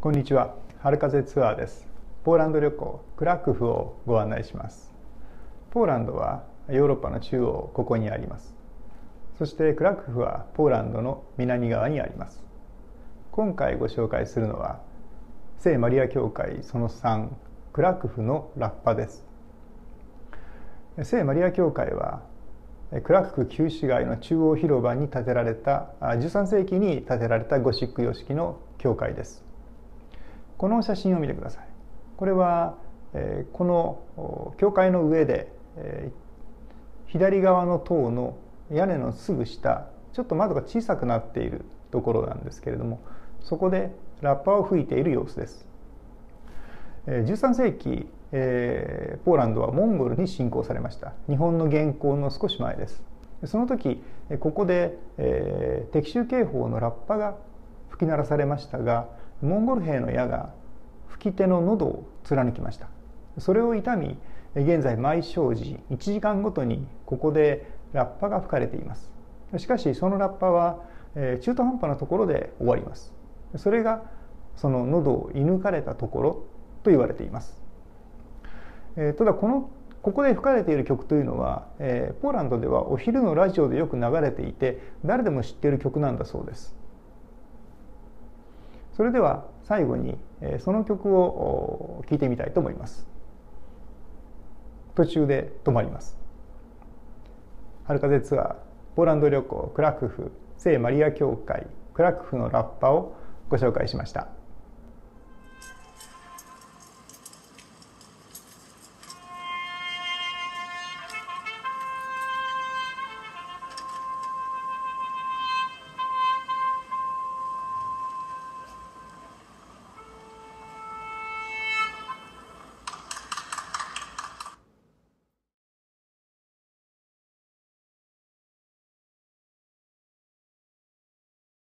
こんにちは。春風ツアーです。ポーランド旅行クラクフをご案内します。ポーランドはヨーロッパの中央ここにあります。そしてクラクフはポーランドの南側にあります。今回ご紹介するのは聖マリア教会その3クラクフのラッパです。聖マリア教会はクラクフ旧市街の中央広場に建てられた13世紀に建てられたゴシック様式の教会です。この写真を見てください。これは、えー、この教会の上で、えー、左側の塔の屋根のすぐ下ちょっと窓が小さくなっているところなんですけれどもそこでラッパを吹いている様子です。13世紀、えー、ポーランドはモンゴルに侵攻されました。日本の元寇の少し前です。その時ここで、えー、敵襲警報のラッパが吹き鳴らされましたがモンゴル兵の矢が吹き手の喉を貫きました。それを痛み現在毎生時1時間ごとにここでラッパが吹かれています。しかしそのラッパは中途半端なところで終わります。それがその喉を射抜かれたところと言われています。ただこのここで吹かれている曲というのは、えー、ポーランドではお昼のラジオでよく流れていて誰でも知っている曲なんだそうです。それでは最後にその曲を聴いてみたいと思います。途中で止まります。春風ツアーポーランド旅行クラクフ聖マリア教会クラクフのラッパをご紹介しました。